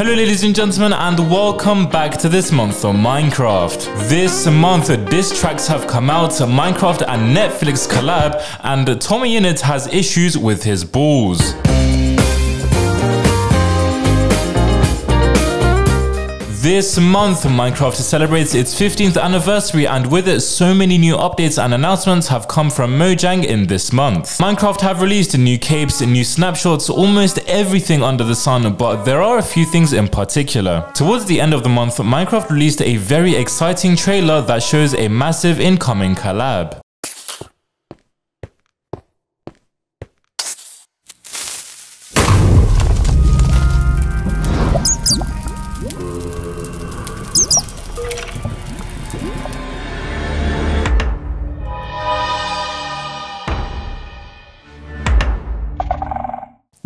Hello ladies and gentlemen and welcome back to this month on Minecraft. This month diss tracks have come out, Minecraft and Netflix collab and TommyInnit has issues with his balls. This month, Minecraft celebrates its 15th anniversary and with it, so many new updates and announcements have come from Mojang in this month. Minecraft have released new capes, new snapshots, almost everything under the sun, but there are a few things in particular. Towards the end of the month, Minecraft released a very exciting trailer that shows a massive incoming collab.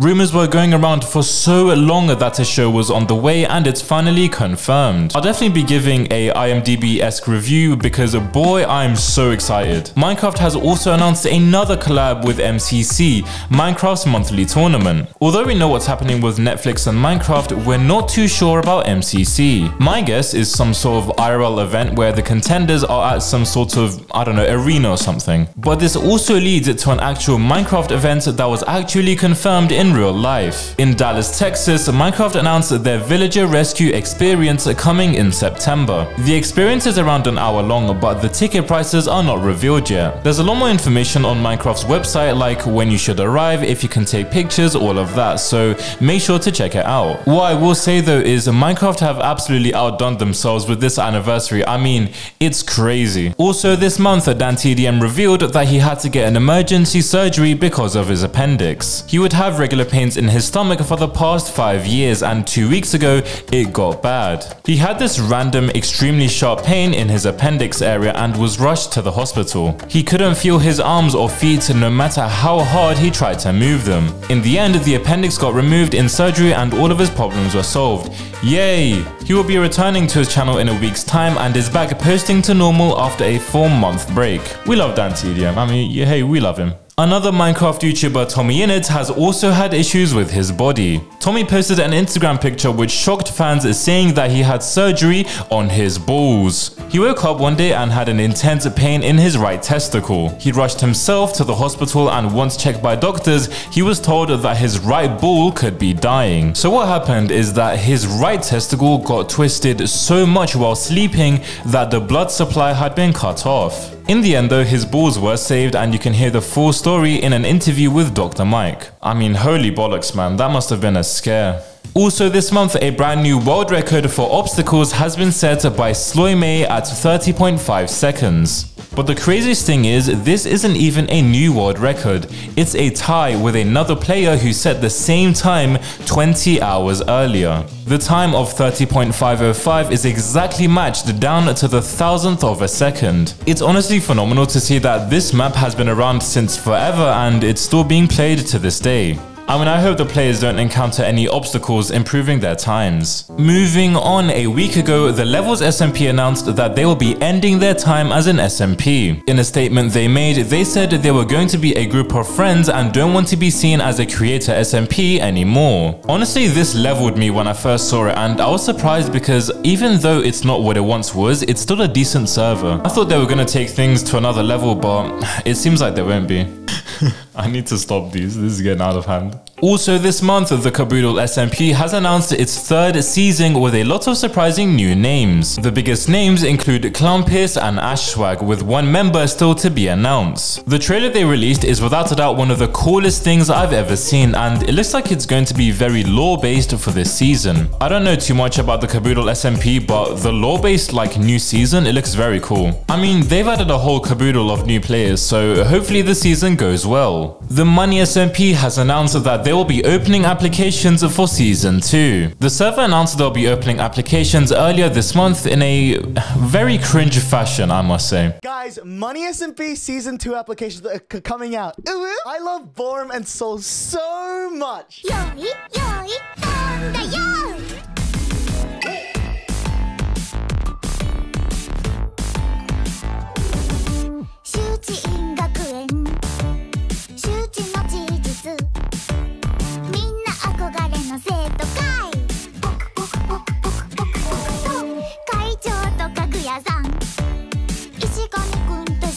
Rumors were going around for so long that a show was on the way and it's finally confirmed. I'll definitely be giving a IMDb-esque review because boy I'm so excited. Minecraft has also announced another collab with MCC, Minecraft's monthly tournament. Although we know what's happening with Netflix and Minecraft, we're not too sure about MCC. My guess is some sort of IRL event where the contenders are at some sort of, I don't know, arena or something. But this also leads to an actual Minecraft event that was actually confirmed in in real life. In Dallas, Texas, Minecraft announced their villager rescue experience coming in September. The experience is around an hour long, but the ticket prices are not revealed yet. There's a lot more information on Minecraft's website like when you should arrive, if you can take pictures, all of that, so make sure to check it out. What I will say though is Minecraft have absolutely outdone themselves with this anniversary. I mean, it's crazy. Also this month, DanTDM revealed that he had to get an emergency surgery because of his appendix. He would have regular pains in his stomach for the past 5 years and 2 weeks ago it got bad. He had this random extremely sharp pain in his appendix area and was rushed to the hospital. He couldn't feel his arms or feet no matter how hard he tried to move them. In the end the appendix got removed in surgery and all of his problems were solved. Yay! He will be returning to his channel in a week's time and is back posting to normal after a 4 month break. We love DanTDM, I mean hey we love him. Another Minecraft YouTuber, TommyInnit, has also had issues with his body. Tommy posted an Instagram picture which shocked fans saying that he had surgery on his balls. He woke up one day and had an intense pain in his right testicle. He rushed himself to the hospital and once checked by doctors, he was told that his right ball could be dying. So what happened is that his right testicle got twisted so much while sleeping that the blood supply had been cut off. In the end though, his balls were saved and you can hear the full story in an interview with Dr. Mike. I mean, holy bollocks man, that must have been a scare. Also this month, a brand new world record for obstacles has been set by Sloimay at 30.5 seconds. But the craziest thing is, this isn't even a new world record. It's a tie with another player who set the same time 20 hours earlier. The time of 30.505 is exactly matched down to the thousandth of a second. It's honestly phenomenal to see that this map has been around since forever and it's still being played to this day. I mean, I hope the players don't encounter any obstacles improving their times. Moving on, a week ago, the Levels SMP announced that they will be ending their time as an SMP. In a statement they made, they said they were going to be a group of friends and don't want to be seen as a creator SMP anymore. Honestly, this leveled me when I first saw it and I was surprised because even though it's not what it once was, it's still a decent server. I thought they were going to take things to another level, but it seems like they won't be. I need to stop this. This is getting out of hand. Also this month, the Kaboodle SMP has announced its third season with a lot of surprising new names. The biggest names include Clownpierce and Ashswag, with one member still to be announced. The trailer they released is without a doubt one of the coolest things I've ever seen and it looks like it's going to be very lore-based for this season. I don't know too much about the Kaboodle SMP but the lore-based like new season, it looks very cool. I mean, they've added a whole caboodle of new players so hopefully the season goes well. The Money SMP has announced that they will be opening applications for Season 2. The server announced they'll be opening applications earlier this month in a very cringe fashion, I must say. Guys, Money SMP Season 2 applications are coming out. Uh-huh. I love Vorm and Soul so much.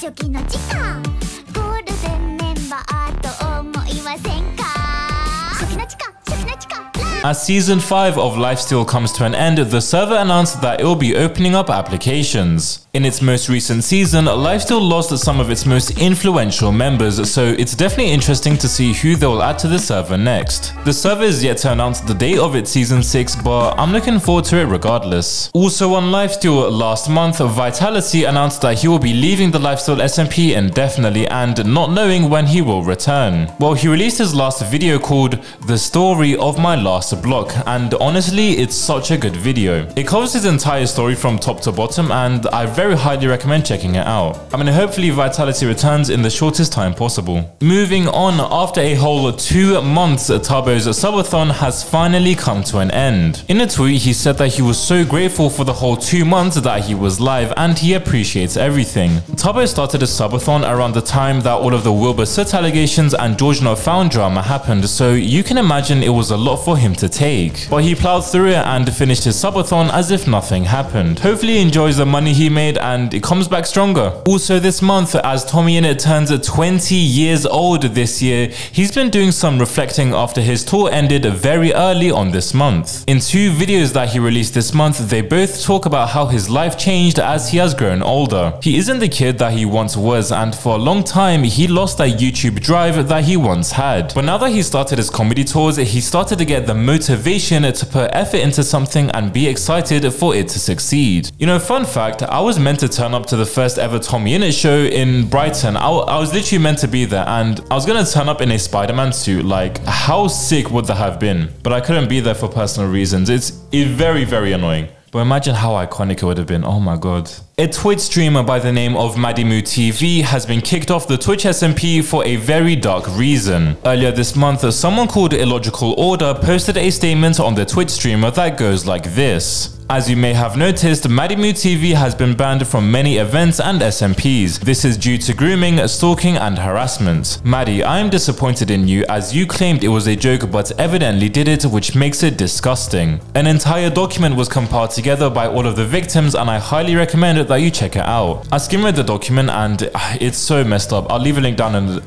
初期の時間。As season 5 of Lifesteal comes to an end, the server announced that it will be opening up applications. In its most recent season, Lifesteal lost some of its most influential members, so it's definitely interesting to see who they will add to the server next. The server is yet to announce the date of its season 6, but I'm looking forward to it regardless. Also on Lifesteal last month, Vitalasy announced that he will be leaving the Lifesteal SMP indefinitely and not knowing when he will return. Well, he released his last video called The Story of My Last Block, and honestly, it's such a good video. It covers his entire story from top to bottom, and I very highly recommend checking it out. I mean, hopefully Vitalasy returns in the shortest time possible. Moving on, after a whole two months, Tubbo's subathon has finally come to an end. In a tweet, he said that he was so grateful for the whole two months that he was live, and he appreciates everything. Tubbo started a subathon around the time that all of the Wilbur Soot allegations and George Not Found drama happened, so you can imagine it was a lot for him to take. But he plowed through it and finished his subathon as if nothing happened. Hopefully he enjoys the money he made and it comes back stronger. Also this month, as TommyInnit turns 20 years old this year, he's been doing some reflecting after his tour ended very early on this month. In two videos that he released this month, they both talk about how his life changed as he has grown older. He isn't the kid that he once was and for a long time he lost that YouTube drive that he once had. But now that he started his comedy tours, he started to get the motivation to put effort into something and be excited for it to succeed. You know, fun fact, I was meant to turn up to the first ever TommyInnit show in Brighton. I, was literally meant to be there and I was gonna turn up in a Spider-Man suit. Like, how sick would that have been? But I couldn't be there for personal reasons. It's, it's very, very annoying. But imagine how iconic it would have been. Oh my god. A Twitch streamer by the name of MaddieMooTV has been kicked off the Twitch SMP for a very dark reason. Earlier this month, someone called Illogical Order posted a statement on the Twitch streamer that goes like this. As you may have noticed, MaddieMooTV has been banned from many events and SMPs. This is due to grooming, stalking and harassment. Maddie, I am disappointed in you as you claimed it was a joke but evidently did it which makes it disgusting. An entire document was compiled together by all of the victims and I highly recommend that you check it out. I skimmed the document and ah, it's so messed up. I'll leave a link down in the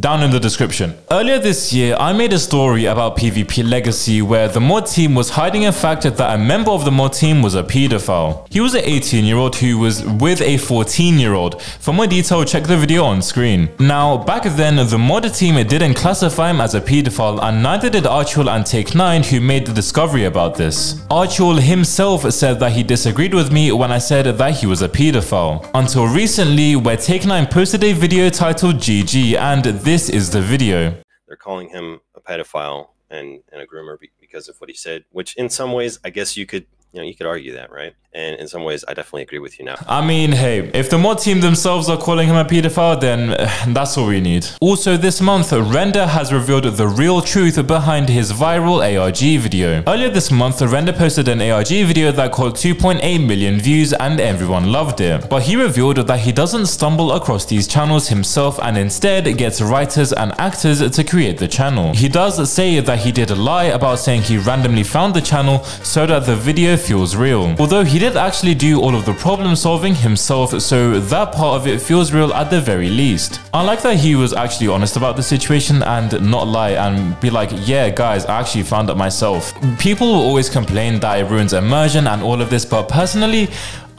down in the description. Earlier this year, I made a story about PvP Legacy where the mod team was hiding a fact that a member of the mod team was a pedophile. He was an 18 year old who was with a 14 year old. For more detail, check the video on screen. Now, back then, the mod team didn't classify him as a pedophile and neither did Archul and Take9 who made the discovery about this. Archul himself said that he disagreed with me when I said that he was a pedophile. Until recently, where Take9 posted a video titled GG and this is the video. They're calling him a pedophile and, and a groomer because of what he said, which in some ways, I guess you could, you know, you could argue that, right? And in some ways, I definitely agree with you now. I mean, hey, if the mod team themselves are calling him a pedophile, then uh, that's all we need. Also, this month, Render has revealed the real truth behind his viral ARG video. Earlier this month, Render posted an ARG video that caught 2.8 million views and everyone loved it. But he revealed that he doesn't stumble across these channels himself and instead gets writers and actors to create the channel. He does say that he did a lie about saying he randomly found the channel so that the video feels real. Although he did actually do all of the problem solving himself, so that part of it feels real at the very least. I like that he was actually honest about the situation and not lie and be like, yeah guys, I actually found it myself. People will always complain that it ruins immersion and all of this, but personally,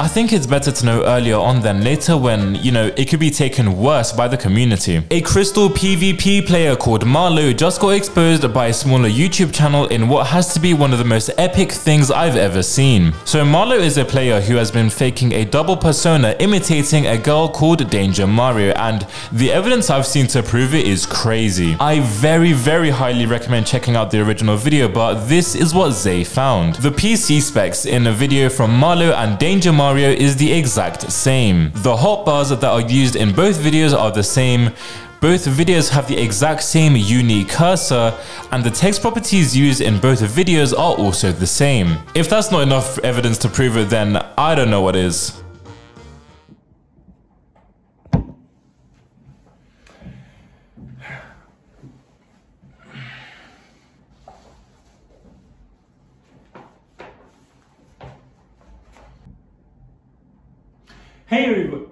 I think it's better to know earlier on than later when, you know, it could be taken worse by the community. A Crystal PvP player called Marlow just got exposed by a smaller YouTube channel in what has to be one of the most epic things I've ever seen. So Marlow is a player who has been faking a double persona imitating a girl called Danger Mario and the evidence I've seen to prove it is crazy. I very very highly recommend checking out the original video but this is what Zay found. The PC specs in a video from Marlow and Danger Mario Mario is the exact same. The hotbars that are used in both videos are the same, both videos have the exact same unique cursor, and the text properties used in both videos are also the same. If that's not enough evidence to prove it, then I don't know what is. Hey everybody.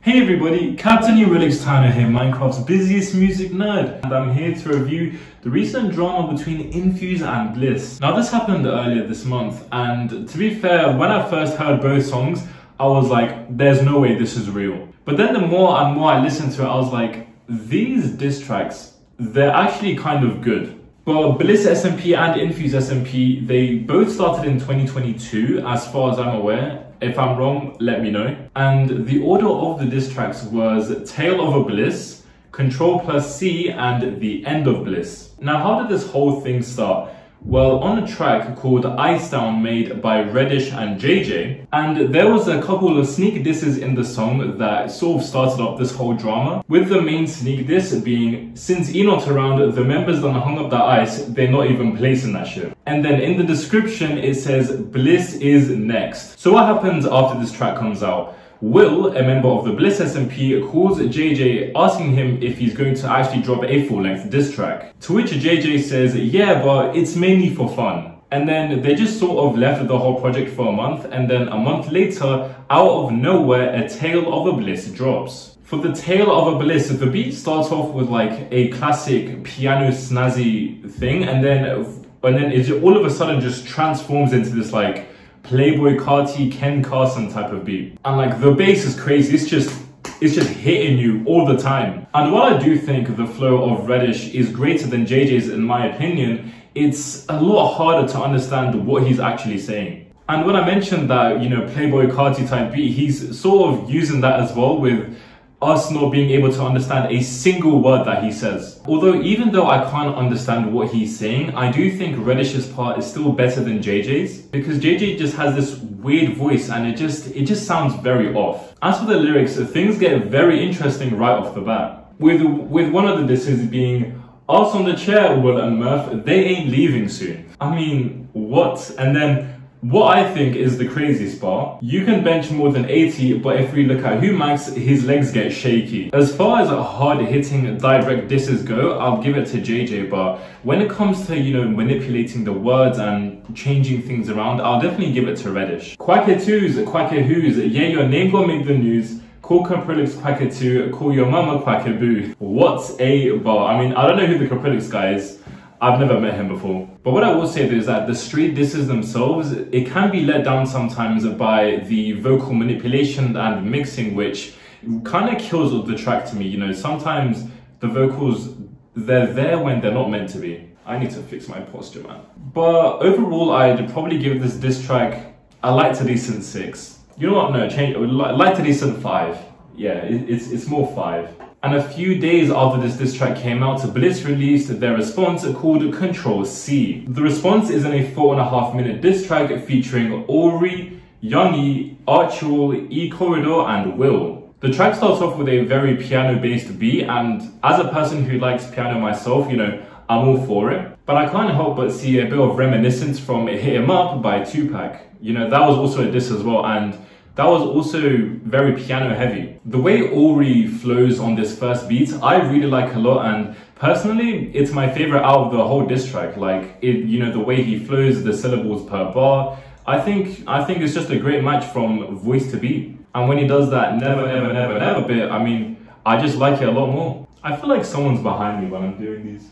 Hey everybody, Captain Eurylix Tyner here, Minecraft's busiest music nerd, and I'm here to review the recent drama between Infuse and Bliss. Now this happened earlier this month, and to be fair, when I first heard both songs, I was like, there's no way this is real. But then the more and more I listened to it, I was like, these diss tracks, they're actually kind of good. But Bliss SMP and Infuse SMP, they both started in 2022, as far as I'm aware, if I'm wrong, let me know. And the order of the diss tracks was Tale of a Bliss, Control plus C, and The End of Bliss. Now, how did this whole thing start? Well, on a track called Ice Down made by Reddish and JJ, and there was a couple of sneak disses in the song that sort of started off this whole drama, with the main sneak diss being, since E not around, the members done hung up that ice, they're not even placing that shit. And then in the description it says, Bliss is next. So what happens after this track comes out? Will, a member of the Bliss SMP, calls JJ asking him if he's going to actually drop a full-length diss track. To which JJ says, yeah, but it's mainly for fun. And then they just sort of left the whole project for a month, and then a month later, out of nowhere, a Tale of a Bliss drops. For the Tale of a Bliss, the beat starts off with like a classic piano snazzy thing, and then and then it all of a sudden just transforms into this like Playboi Carti, Ken Carson type of beat. And like the bass is crazy. It's just it's just hitting you all the time. And while I do think the flow of Reddish is greater than JJ's in my opinion, it's a lot harder to understand what he's actually saying. And when I mentioned that, you know, Playboi Carti type beat, he's sort of using that as well with us not being able to understand a single word that he says. Although even though I can't understand what he's saying, I do think Reddish's part is still better than JJ's because JJ just has this weird voice and it just it just sounds very off. As for the lyrics, things get very interesting right off the bat. With with one of the disses being us on the chair, Will and Murph, they ain't leaving soon. I mean, what? And then what I think is the craziest part, you can bench more than 80, but if we look at who Max, his legs get shaky. As far as hard hitting direct disses go, I'll give it to JJ, but when it comes to, you know, manipulating the words and changing things around, I'll definitely give it to Reddish. Quacker 2s, Quacker Who's, yeah, your name got make the news. Call Caprillix Quacker 2, call your mama Quacker Boo. What a bar. I mean, I don't know who the Caprillix guy is. I've never met him before. But what I will say is that the street disses themselves, it can be let down sometimes by the vocal manipulation and mixing, which kind of kills the track to me. You know, sometimes the vocals, they're there when they're not meant to be. I need to fix my posture, man. But overall, I'd probably give this diss track a light to decent six. You know what? No, change light to decent five. Yeah, it, it's it's more five. And a few days after this diss track came out, Bliss released their response called Control C. The response is in a four and a half minute diss track featuring Ori, Youngie, Archul, E Corridor, and Will. The track starts off with a very piano based beat, and as a person who likes piano myself, you know, I'm all for it. But I can't help but see a bit of reminiscence from Hit 'em Up by Tupac. You know, that was also a diss as well, and that was also very piano heavy. The way Ori flows on this first beat, I really like a lot and personally, it's my favorite out of the whole diss track. Like, it, you know, the way he flows, the syllables per bar, I think, I think it's just a great match from voice to beat. And when he does that never, never, never, never bit, I mean, I just like it a lot more. I feel like someone's behind me when I'm doing these.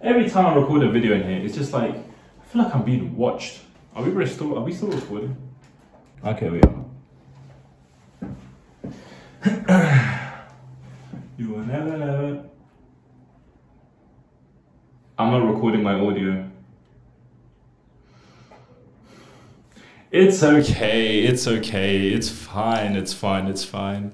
Every time I record a video in here, it's just like, I feel like I'm being watched. Are we still, are we still recording? Okay, we are. you will never, never. I'm not recording my audio. It's okay, it's okay, it's fine, it's fine, it's fine.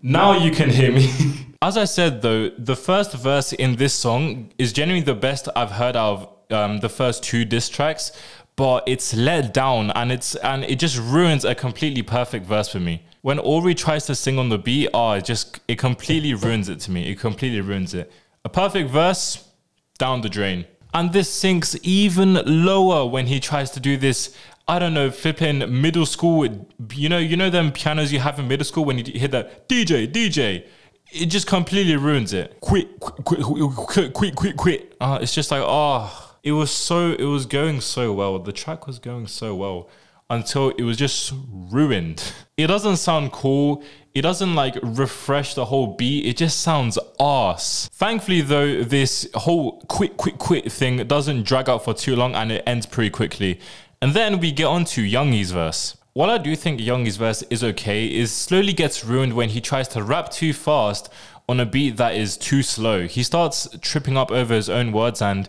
Now you can hear me. As I said though, the first verse in this song is genuinely the best I've heard of um, the first two diss tracks but it's let down and it's and it just ruins a completely perfect verse for me. When Ori tries to sing on the beat, oh, it just it completely ruins it to me. It completely ruins it. A perfect verse, down the drain. And this sinks even lower when he tries to do this. I don't know, flipping middle school. You know, you know them pianos you have in middle school when you hit that DJ, DJ. It just completely ruins it. Quit, quit, quit, quit, quit, quit. Uh, it's just like, oh, it was so it was going so well. The track was going so well until it was just ruined. It doesn't sound cool. It doesn't like refresh the whole beat. It just sounds ass. Thankfully, though, this whole quit, quit, quit thing doesn't drag out for too long and it ends pretty quickly. And then we get on to Youngi's verse. While I do think Youngie's verse is okay, it slowly gets ruined when he tries to rap too fast on a beat that is too slow. He starts tripping up over his own words and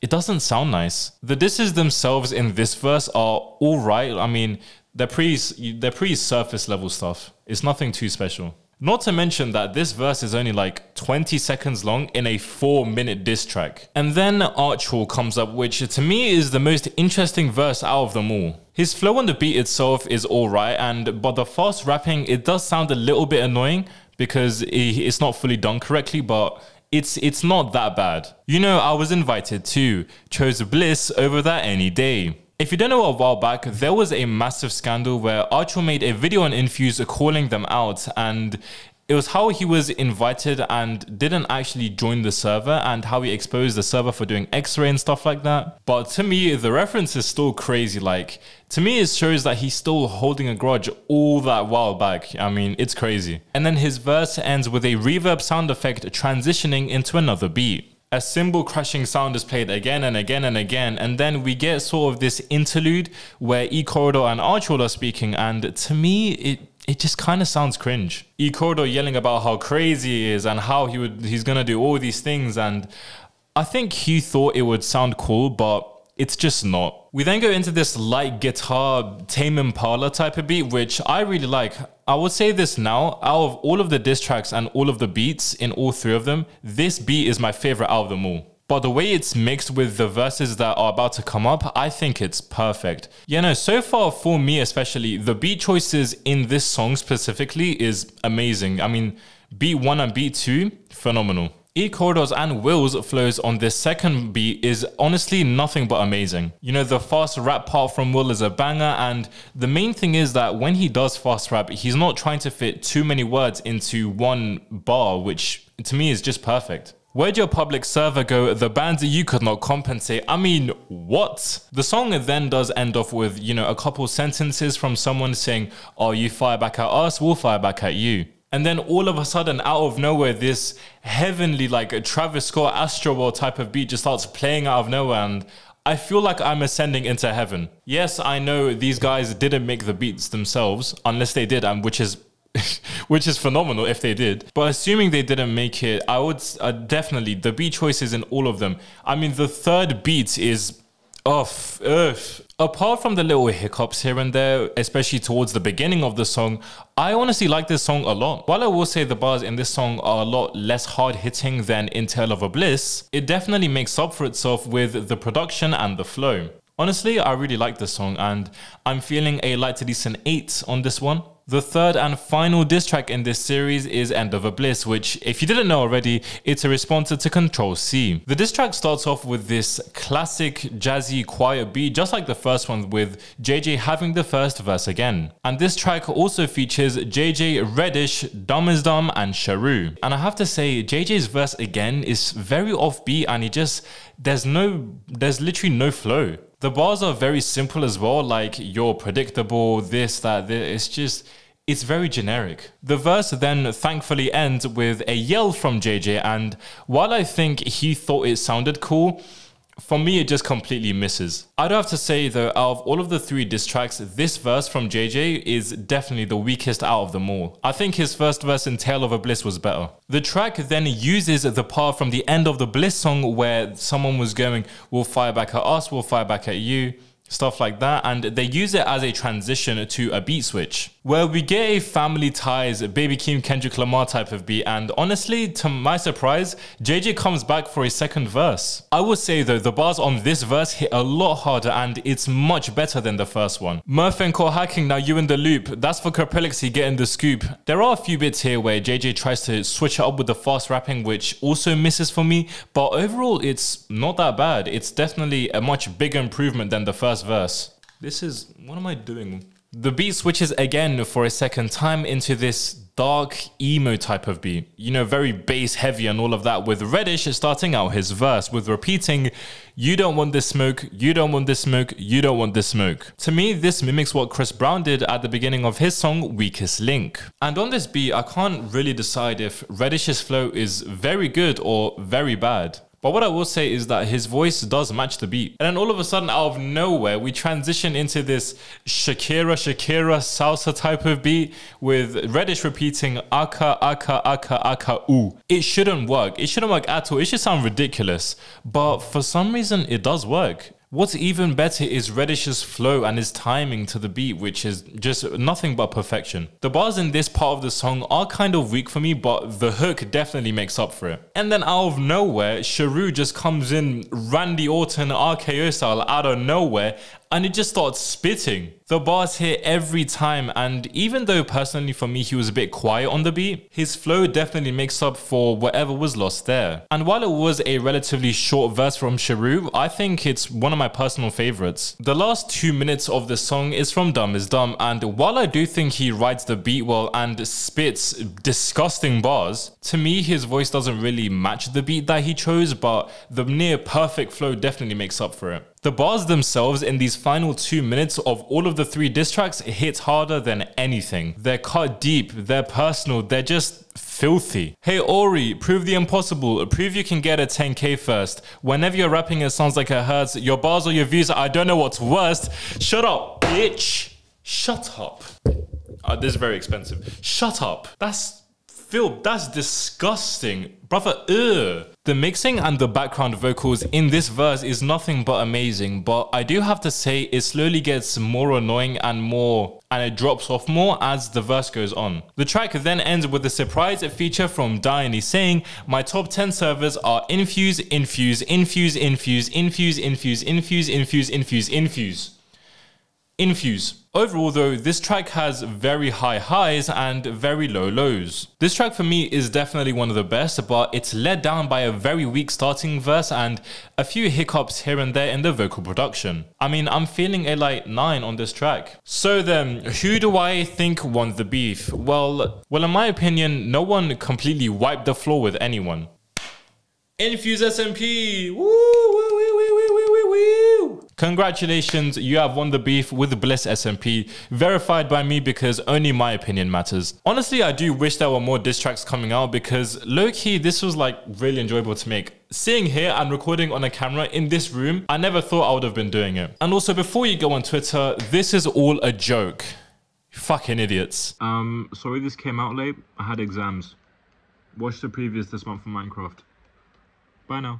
it doesn't sound nice. The disses themselves in this verse are all right. I mean, they're pretty, they're pretty surface level stuff. It's nothing too special. Not to mention that this verse is only like 20 seconds long in a 4 minute diss track. And then Archwell comes up, which to me is the most interesting verse out of them all. His flow on the beat itself is alright, and but the fast rapping, it does sound a little bit annoying because it's not fully done correctly, but it's it's not that bad. You know, I was invited to chose Bliss over that any day. If you don't know a while back, there was a massive scandal where Archwell made a video on Infuse calling them out and it was how he was invited and didn't actually join the server and how he exposed the server for doing x-ray and stuff like that. But to me, the reference is still crazy. Like, to me, it shows that he's still holding a grudge all that while back. I mean, it's crazy. And then his verse ends with a reverb sound effect transitioning into another beat a cymbal crashing sound is played again and again and again, and then we get sort of this interlude where E Corridor and Archwell are speaking, and to me, it it just kind of sounds cringe. Corridor yelling about how crazy he is and how he would he's gonna do all these things, and I think he thought it would sound cool, but it's just not. We then go into this light guitar Tame Impala type of beat, which I really like. I would say this now, out of all of the diss tracks and all of the beats in all three of them, this beat is my favorite out of them all. But the way it's mixed with the verses that are about to come up, I think it's perfect. You know, so far for me especially, the beat choices in this song specifically is amazing. I mean, beat one and beat two, phenomenal. E Corridors and Will's flows on this second beat is honestly nothing but amazing. You know, the fast rap part from Will is a banger, and the main thing is that when he does fast rap, he's not trying to fit too many words into one bar, which to me is just perfect. Where'd your public server go? The bands you could not compensate. I mean, what? The song then does end off with, you know, a couple sentences from someone saying, Oh, you fire back at us, we'll fire back at you. And then all of a sudden, out of nowhere, this heavenly, like a Travis Scott Astroworld type of beat just starts playing out of nowhere. And I feel like I'm ascending into heaven. Yes, I know these guys didn't make the beats themselves, unless they did, and which is which is phenomenal if they did. But assuming they didn't make it, I would uh, definitely the beat choices in all of them. I mean, the third beat is off. Ugh. Apart from the little hiccups here and there, especially towards the beginning of the song, I honestly like this song a lot. While I will say the bars in this song are a lot less hard hitting than in Tale of a Bliss, it definitely makes up for itself with the production and the flow. Honestly, I really like this song and I'm feeling a light to decent 8 on this one. The third and final diss track in this series is End of a Bliss, which, if you didn't know already, it's a response to Control C. The diss track starts off with this classic jazzy choir beat, just like the first one, with JJ having the first verse again. And this track also features JJ Reddish, Dumb Dumb, and Sharu. And I have to say, JJ's verse again is very offbeat and it just, there's no, there's literally no flow. The bars are very simple as well, like you're predictable, this, that, this. It's just, it's very generic. The verse then thankfully ends with a yell from JJ, and while I think he thought it sounded cool, for me, it just completely misses. I'd have to say though, out of all of the three diss tracks, this verse from JJ is definitely the weakest out of them all. I think his first verse in Tale of a Bliss was better. The track then uses the part from the end of the Bliss song where someone was going, we'll fire back at us, we'll fire back at you stuff like that. And they use it as a transition to a beat switch where we get a family ties, Baby Keem, Kendrick Lamar type of beat. And honestly, to my surprise, JJ comes back for a second verse. I would say though, the bars on this verse hit a lot harder and it's much better than the first one. Murph and core hacking, now you in the loop. That's for Kerplexy getting the scoop. There are a few bits here where JJ tries to switch it up with the fast rapping, which also misses for me. But overall, it's not that bad. It's definitely a much bigger improvement than the first verse. This is, what am I doing? The beat switches again for a second time into this dark emo type of beat. You know, very bass heavy and all of that, with Reddish starting out his verse with repeating, You don't want this smoke, you don't want this smoke, you don't want this smoke. To me, this mimics what Chris Brown did at the beginning of his song Weakest Link. And on this beat, I can't really decide if Reddish's flow is very good or very bad. But what I will say is that his voice does match the beat. And then all of a sudden, out of nowhere, we transition into this Shakira, Shakira salsa type of beat with Reddish repeating aka, aka, aka, aka, ooh. It shouldn't work. It shouldn't work at all. It should sound ridiculous. But for some reason, it does work. What's even better is Reddish's flow and his timing to the beat, which is just nothing but perfection. The bars in this part of the song are kind of weak for me, but the hook definitely makes up for it. And then out of nowhere, Sharu just comes in Randy Orton RKO style out of nowhere and it just starts spitting. The bars hit every time, and even though personally for me he was a bit quiet on the beat, his flow definitely makes up for whatever was lost there. And while it was a relatively short verse from Sharu, I think it's one of my personal favorites. The last two minutes of the song is from Dumb is Dumb, and while I do think he rides the beat well and spits disgusting bars, to me his voice doesn't really match the beat that he chose, but the near perfect flow definitely makes up for it. The bars themselves in these final two minutes of all of the three diss tracks hit harder than anything. They're cut deep, they're personal, they're just filthy. Hey Ori, prove the impossible. Prove you can get a 10k first. Whenever you're rapping, it sounds like it hurts. Your bars or your views, I don't know what's worst. Shut up, bitch. Shut up. Uh, this is very expensive. Shut up. That's Phil, that's disgusting. Brother, ugh. The mixing and the background vocals in this verse is nothing but amazing, but I do have to say it slowly gets more annoying and more, and it drops off more as the verse goes on. The track then ends with a surprise feature from Diony saying, My top 10 servers are Infuse, Infuse, Infuse, Infuse, Infuse, Infuse, Infuse, Infuse, Infuse, Infuse. Infuse. Overall though, this track has very high highs and very low lows. This track for me is definitely one of the best, but it's led down by a very weak starting verse and a few hiccups here and there in the vocal production. I mean, I'm feeling a like 9 on this track. So then, who do I think won the beef? Well, well in my opinion, no one completely wiped the floor with anyone. Infuse SMP! Woo, woo. Congratulations, you have won the beef with Bliss SMP, verified by me because only my opinion matters. Honestly, I do wish there were more diss tracks coming out because low-key, this was like really enjoyable to make. Seeing here and recording on a camera in this room, I never thought I would have been doing it. And also, before you go on Twitter, this is all a joke. Fucking idiots. Um, sorry this came out late. I had exams. Watch the previous this month for Minecraft. Bye now.